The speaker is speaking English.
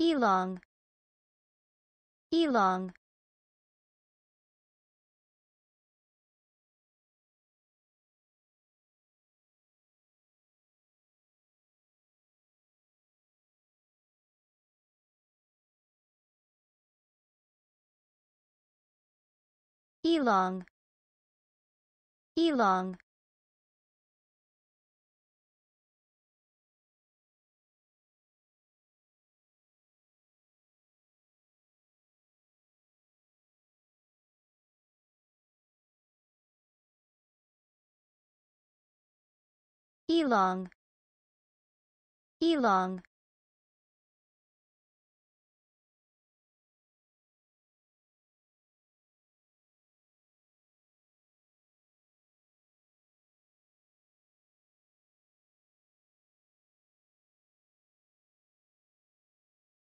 Elong. Elong. Elong. Elong Elong. Elong